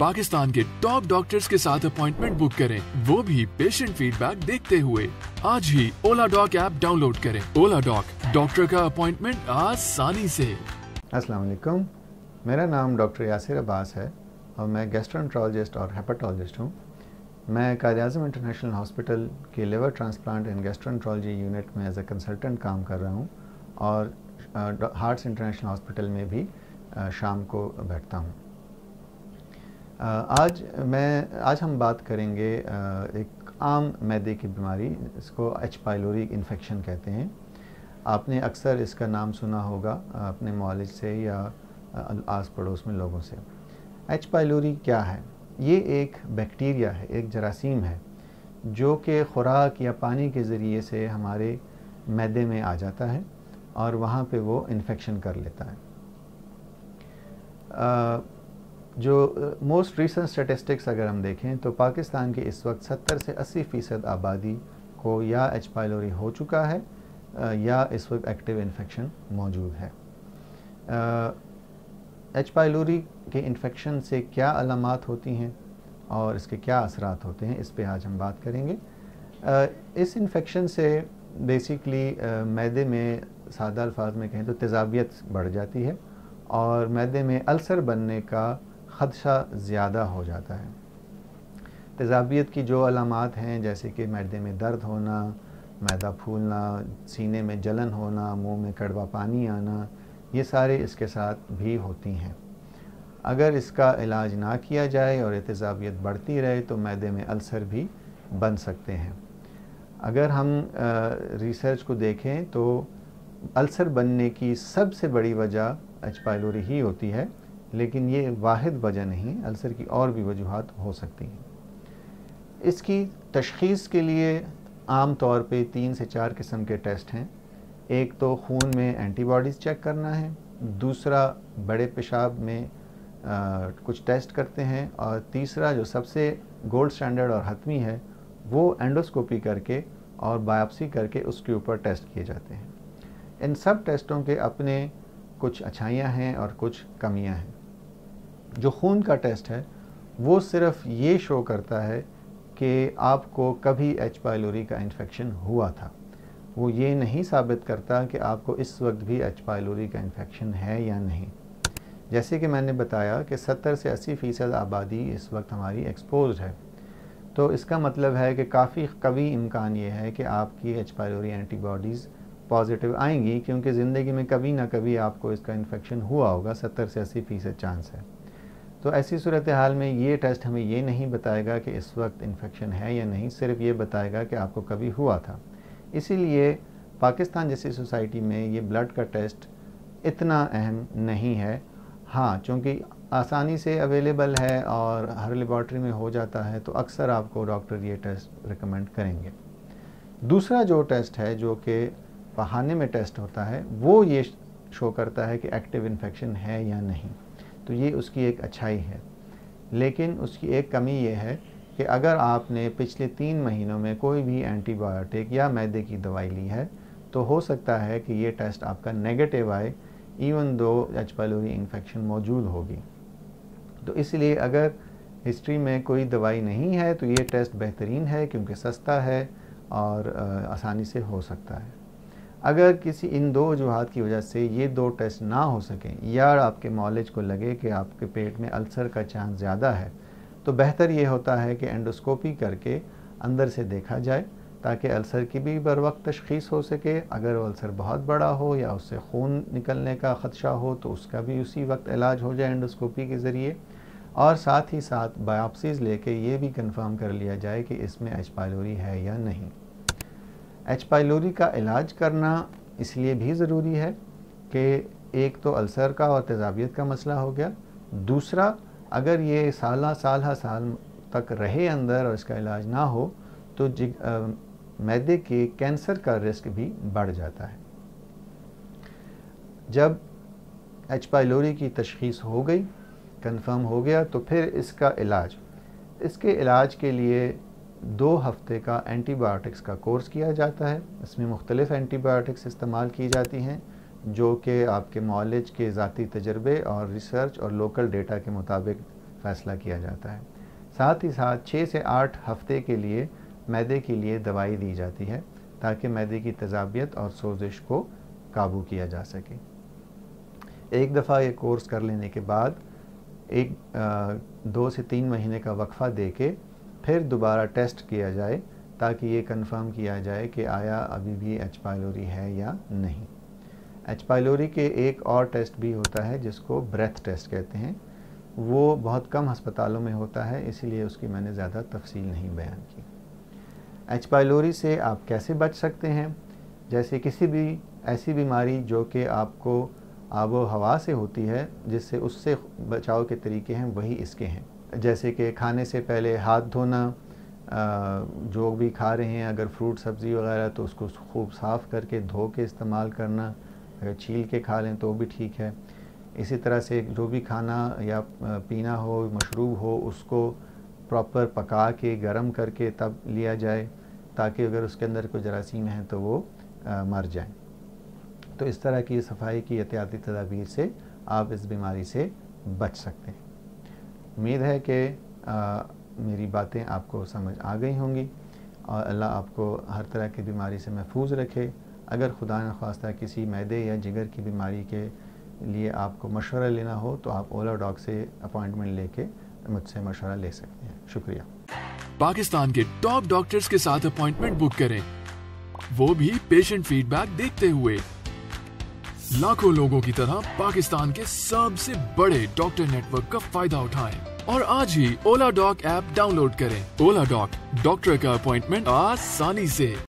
पाकिस्तान के top doctors के साथ अपॉइंटमेंट बुक करें। वो भी पेशेंट फीडबैक देखते हुए। आज ही ओला डॉक ऐप डाउनलोड करें। ओला डॉक डॉक्टर का अपॉइंटमेंट आसानी से। अस्सलाम वालेकुम। मेरा नाम डॉक्टर यासिर अब्बास है और मैं गैस्ट्रोएंट्रोलॉजिस्ट और हेपेटोलॉजिस्ट हूँ। मैं कायद इंटरनेशनल हॉस्पिटल के liver transplant and gastroenterology unit में एज ए कंसल्टेंट काम कर रहा हूँ और हार्ट्स इंटरनेशनल हॉस्पिटल में भी शाम को बैठता हूँ। आज मैं आज हम बात करेंगे एक आम मैदे की बीमारी इसको एच पाइलोरी इन्फेक्शन कहते हैं। आपने अक्सर इसका नाम सुना होगा अपने मॉलेज से या आस पड़ोस में लोगों से। एच पाइलोरी क्या है? ये एक बैक्टीरिया है एक जरासीम है जो कि खुराक या पानी के ज़रिए से हमारे मैदे में आ जाता है और वहाँ पे वो इन्फेक्शन कर लेता है। आ, जो मोस्ट रिसेंट स्टेटिस्टिक्स अगर हम देखें तो पाकिस्तान की इस वक्त 70 से 80 फ़ीसद आबादी को या एच पाइलोरी हो चुका है या इस वक्त एक्टिव इन्फेक्शन मौजूद है। एच पाइलोरी के इन्फेक्शन से क्या अलामत होती हैं और इसके क्या असरात होते हैं इस पे आज हम बात करेंगे। आ, इस इन्फेक्शन से बेसिकली मैदे में सादा अल्फाज में कहें तो तेज़ाबियत बढ़ जाती है और मैदे में अल्सर बनने का ख़दशा ज़्यादा हो जाता है। तेज़ाबियत की जो अलामत हैं, जैसे कि मैदे में दर्द होना, मैदा फूलना, सीने में जलन होना, मुँह में कड़वा पानी आना, ये सारे इसके साथ भी होती हैं। अगर इसका इलाज ना किया जाए और एहतजाबियत बढ़ती रहे तो मैदे में अल्सर भी बन सकते हैं। अगर हम रिसर्च को देखें तो अल्सर बनने की सबसे बड़ी वजह एच पायलोरी ही होती है। लेकिन ये वाद वजह नहीं अल्सर की और भी वजूहत हो सकती हैं। इसकी तशखीस के लिए आम तौर पे तीन से चार किस्म के टेस्ट हैं। एक तो खून में एंटीबॉडीज़ चेक करना है दूसरा बड़े पेशाब में आ, कुछ टेस्ट करते हैं और तीसरा जो सबसे गोल्ड स्टैंडर्ड और हतमी है वो एंडोस्कोपी करके और बायोप्सी करके उसके ऊपर टेस्ट किए जाते हैं। इन सब टेस्टों के अपने कुछ अच्छाइयाँ हैं और कुछ कमियाँ हैं। जो खून का टेस्ट है, वो सिर्फ़ ये शो करता है कि आपको कभी एच पाइलोरी का इन्फेक्शन हुआ था। वो ये नहीं साबित करता कि आपको इस वक्त भी एच पाइलोरी का इन्फेक्शन है या नहीं। जैसे कि मैंने बताया कि 70 से 80 फ़ीसद आबादी इस वक्त हमारी एक्सपोज है। तो इसका मतलब है कि काफ़ी कवी इम्कान ये है कि आपकी एच पाइलोरी एंटीबॉडीज़ पॉजिटिव आएँगी, क्योंकि ज़िंदगी में कभी ना कभी आपको इसका इन्फेक्शन हुआ होगा। 70 से 80 फ़ीसद चांस है। तो ऐसी सूरत हाल में ये टेस्ट हमें ये नहीं बताएगा कि इस वक्त इन्फेक्शन है या नहीं, सिर्फ़ ये बताएगा कि आपको कभी हुआ था। इसीलिए पाकिस्तान जैसी सोसाइटी में ये ब्लड का टेस्ट इतना अहम नहीं है। हाँ चूँकि आसानी से अवेलेबल है और हर लेबॉर्ट्री में हो जाता है तो अक्सर आपको डॉक्टर ये टेस्ट रिकमेंड करेंगे। दूसरा जो टेस्ट है, जो कि बहाने में टेस्ट होता है, वो ये शो करता है कि एक्टिव इन्फेक्शन है या नहीं। तो ये उसकी एक अच्छाई है। लेकिन उसकी एक कमी ये है कि अगर आपने पिछले तीन महीनों में कोई भी एंटीबायोटिक या मैदे की दवाई ली है तो हो सकता है कि ये टेस्ट आपका नेगेटिव आए even though H pylori infection मौजूद होगी। तो इसलिए अगर हिस्ट्री में कोई दवाई नहीं है तो ये टेस्ट बेहतरीन है, क्योंकि सस्ता है और आसानी से हो सकता है। अगर किसी इन दो वजूहत की वजह से ये दो टेस्ट ना हो सकें या आपके मॉलेज को लगे कि आपके पेट में अल्सर का चांस ज़्यादा है तो बेहतर ये होता है कि एंडोस्कोपी करके अंदर से देखा जाए ताकि अल्सर की भी बर वक्त तशखीस हो सके। अगर वो अल्सर बहुत बड़ा हो या उससे खून निकलने का ख़दशा हो तो उसका भी उसी वक्त इलाज हो जाए एंडोस्कोपी के ज़रिए। और साथ ही साथ बायोप्सीज़ लेके ये भी कंफर्म कर लिया जाए कि इसमें एच पाइलोरी है या नहीं। एच पाइलोरी का इलाज करना इसलिए भी ज़रूरी है कि एक तो अल्सर का और तेज़ाबियत का मसला हो गया। दूसरा, अगर ये साल साल साल तक रहे अंदर और इसका इलाज ना हो तो मैदे के कैंसर का रिस्क भी बढ़ जाता है। जब एच पाइलोरी की तशखीस हो गई, कंफर्म हो गया तो फिर इसका इलाज। इसके इलाज के लिए दो हफ़्ते का एंटीबायोटिक्स का कोर्स किया जाता है। इसमें मुख्तलिफ़ एंटीबायोटिक्स इस्तेमाल की जाती हैं जो कि आपके मॉलेज के ज़ाती तजर्बे और रिसर्च और लोकल डेटा के मुताबिक फ़ैसला किया जाता है। साथ ही साथ छः से आठ हफ़्ते के लिए मैदे के लिए दवाई दी जाती है ताकि मैदे की तजाबियत और सोजिश को काबू किया जा सके। एक दफ़ा ये कोर्स कर लेने के बाद एक आ, दो से तीन महीने का वक्फ़ा दे के फिर दोबारा टेस्ट किया जाए ताकि ये कंफर्म किया जाए कि आया अभी भी एच पाइलोरी है या नहीं। एच पाइलोरी के एक और टेस्ट भी होता है जिसको ब्रेथ टेस्ट कहते हैं। वो बहुत कम अस्पतालों में होता है, इसीलिए उसकी मैंने ज़्यादा तफसील नहीं बयान की। एच पाइलोरी से आप कैसे बच सकते हैं? जैसे किसी भी, ऐसी बीमारी जो कि आपको आबो हवा से होती है, जिससे उससे बचाव के तरीके हैं, वही इसके हैं। जैसे कि खाने से पहले हाथ धोना जो भी खा रहे हैं अगर फ्रूट सब्ज़ी वगैरह तो उसको खूब साफ़ करके धो के इस्तेमाल करना अगर छील के खा लें तो भी ठीक है। इसी तरह से जो भी खाना या पीना हो मशरूब हो उसको प्रॉपर पका के गर्म करके तब लिया जाए ताकि अगर उसके अंदर कोई जरासीम है तो वो आ, मर जाए। तो इस तरह की सफ़ाई की एहतियाती तदाबीर से आप इस बीमारी से बच सकते हैं। उम्मीद है कि मेरी बातें आपको समझ आ गई होंगी और अल्लाह आपको हर तरह की बीमारी से महफूज रखे। अगर खुदा न खास्ता किसी मैदे या जिगर की बीमारी के लिए आपको मशवरा लेना हो तो आप ओला डॉग से अपॉइंटमेंट लेके मुझसे मशवरा ले सकते हैं। शुक्रिया। पाकिस्तान के टॉप डॉक्टर्स के साथ अपॉइंटमेंट बुक करें। वो भी पेशेंट फीडबैक देखते हुए। लाखों लोगों की तरह पाकिस्तान के सबसे बड़े डॉक्टर नेटवर्क का फ़ायदा उठाएँ। और आज ही ओला डॉक ऐप डाउनलोड करें। ओला डॉक डॉक्टर का अपॉइंटमेंट आसानी से।